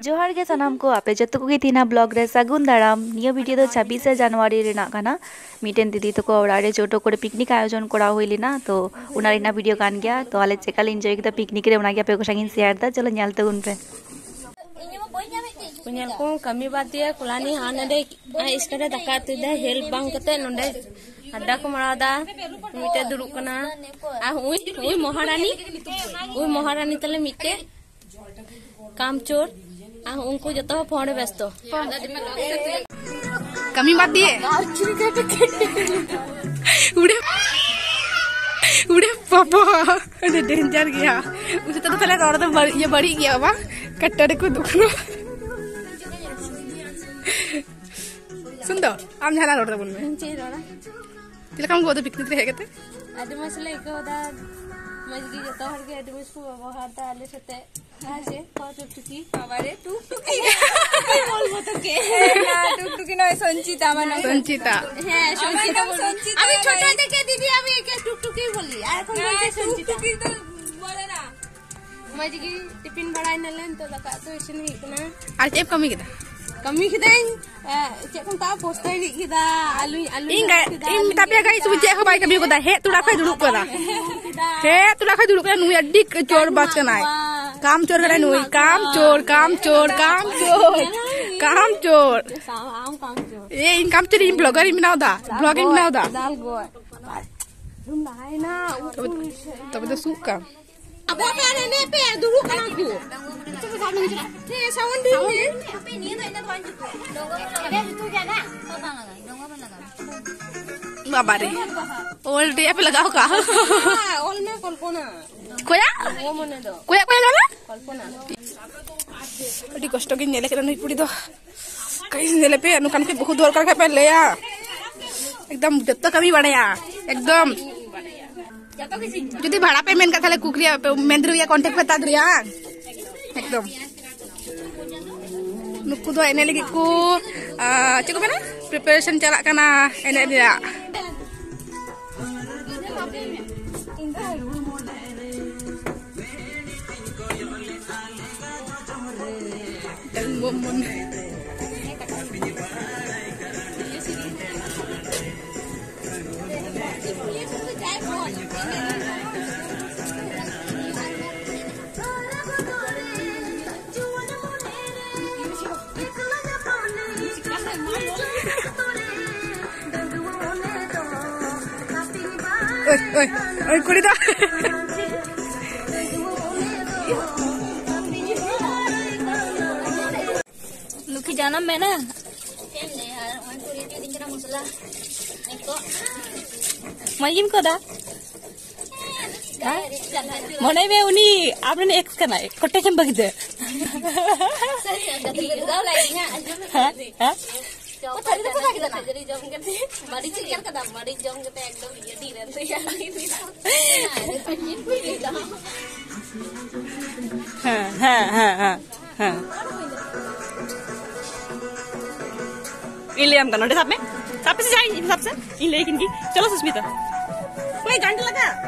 जोहार के सनाम को आपे जो को तीना ब्लॉग रे सगुन दाराम। निया वीडियो तो 26 जनवरी रे ना काना। मीटेन दीदी तो को ओड़ारे छोटो को पिकनिक आयोजन करा हुई लेना तो उना वीडियो कान गया तो आले चेकल एंजॉय के पिकनिक रे उना के पे को संगिन शेयर दा चलो न्याल तो उन पे कमी बात दिया कुलानी हान तो दे इसकरे दका हेल्प बांग कते नंडे। Ada ko marada mite duruk kana ah ui ui moharani ui moharani tale mite काम चोर आ, उनको जतो फ़ोन व्यस्त। कमी बात दिए? उड़े उड़े पापा डेंजर गया उसे तो पहले और तो ये बड़ी गया बा कट्टर को दुखना। सुन दो, आम झाला रोड बोल में ತಿಲಕ ನಮ್ಗೆ ಓದೋ ಬಿಕ್ತಿದ್ರೆ ಹೇಗತ್ತೆ ಅದು ಮಸಲ ಈಗ ಹೋದ ಮಜ್ಗಿ ಜೊತೆ ಹೊರಗೆ ಅದು ಮಸ್ಕು ಹಾಡ್ತಾ ಅಲ್ಲಿ ಸತ್ತೆ ಹಾಸೆ ಟುಕ್ಟುಕಿ ಅವರೇ ಟುಕ್ಟುಕಿ বলবো তোকে টুকটুকি নয় সঞ্চিতা আমার নাম সঞ্চিতা হ্যাঁ সঞ্চিতা সঞ্চিতা আমি ছোট থেকে দিদি আমি একে টুকটুকি বলি আর এখন বলছি টুকটুকি তো বলে না মজগি টিফিন বাড়াই নিলেন তো দকা তো এসে নি আর চেপ কমি কেটা किदा कमी खिदाई चेक को ता पोस्टर नि खिदा आलू आलू इन गा इन tapi guys uje ko bai kami ko da he tu rakai duduk ko da he tu rakai duduk ko nu addi chor bas kanai काम चोर करे नुई काम चोर काम चोर काम चोर काम चोर आम काम जो ये इन काम चोर इन ब्लॉगर इन बनाओ दा ब्लॉगिंग बनाओ दा दाल गोय तुम लाए ना तब तो सूख काम अब पे ने ने पे दुरु कना को चुप साथ में ने सावन दी ने बाबा रे ओल्ड डे पे लगाओ का ओल में कल्पना कोया वो मने दो कोया कोया लगा कल्पना अड़ी कष्ट के नेले के नहीं पुड़ी दो कहीं नेले पे अनुकान के बहुत दौर करके पे ले आ एकदम जत्ता कमी बढ़िया एकदम Jadi berapa payment kat sana kukriya? Menteri ya kontak kita dulu. Ya. Ekdom. Nukut tuh enak lagi ku. Eh, cukup? Preparation cakap kena enak dia. Terima. Kana एने dia dan momon Oi, oi, oi, kuda. लुकी जाना मैं ना मन उन्नी आपने x बगे हम करना सब में सबसे सबसे लेकिन की चलो सुस्मिता कोई घंटे लगा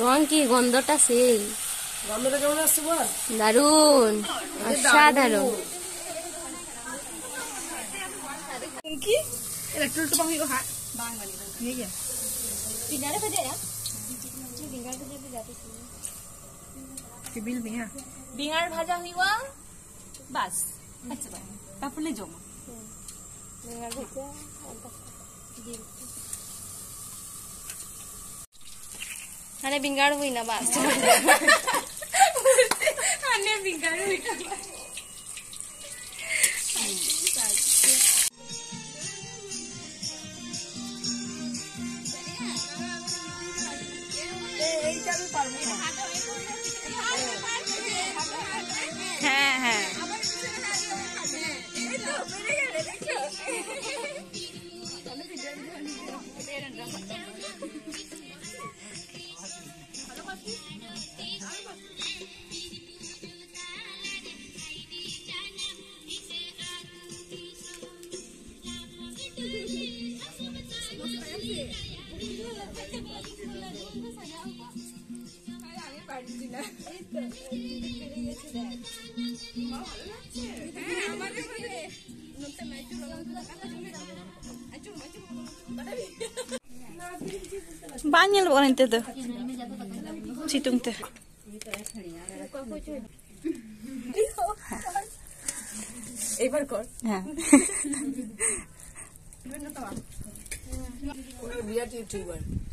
রং কি গন্ধটা সেই? গন্ধটা কেমন আসছে বল? দারুণ অসাধারণ। কি? একটু একটু পাখি ভাজা হইবা বাস। আচ্ছা তারপরে জমা અને બિંગાડ હોય ને બસ অসাধারণ Ki? Era tu tu panggil ha. Bang balik. Ni ya. Pindah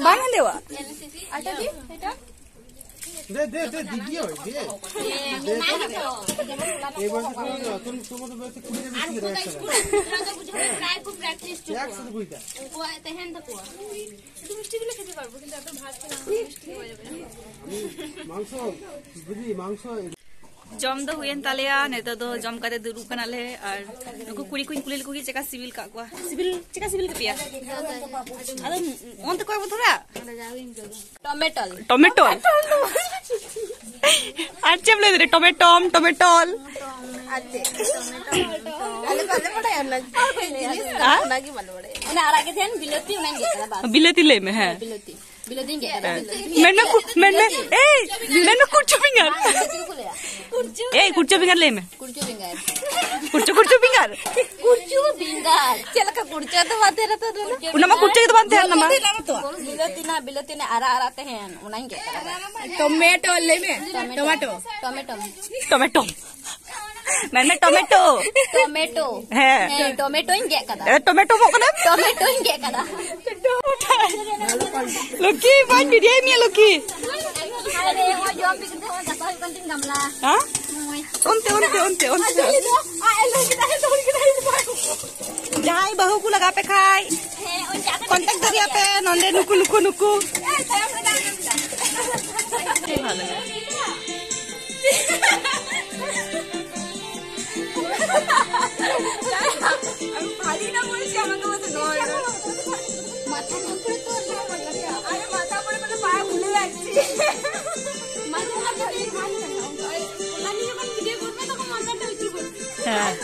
বানা দেওয়া আটা দি এটা? দে দে দে দিদি ওই দে। হ্যাঁ, এই বলতে তুমি তোমাদের বলতে কুড়ি দেবে কি রে একসাথে বুঝাই প্রায় খুব প্র্যাকটিস চুপ একসাথে বুঝতা ও তেহেন তো কোয়া। তুমি মিষ্টি গুলো খেতে পারব কিন্তু এত ভাত খেলে মিষ্টি হয়ে যাবে মাংস বুঝি মাংস जम दो हुए तालेया नेता दो जम करते दुरुब कना ले और नुको कुड़ी कुड़ी कुली लुको चेका सिविल का कुआ सिविल चेका सिविल के पिया अरे ऑन तो कोई बतरा टोमेटोल टोमेटोल अच्छे बोले तेरे टोमेटोम यार ना की पड़े ना ले में है मैंने मैंने ए मैंने कुछ भी नहीं ए कुर्चो बिंगर ले में कुर्चो बिंगर कुर्चो कुर्चो बिंगर कुर्चो बिंगर चल का कुर्चो तो बात रहता है उनमा कुर्चो तो बात है नमा बिलतिना बिलतिना आरा आराते हैं उनाई के टोमेटो ले में टोमेटो टोमेटो टोमेटो मैंने टोमेटो टोमेटो है टोमेटो ही गया कदा टोमेटो वो कदा टोमेटो ही गया कदा लुकी बात बिरियानी लुकी Ha? Unti, unti, unti, Kontak dari apa? Nuku nuku nuku. I'm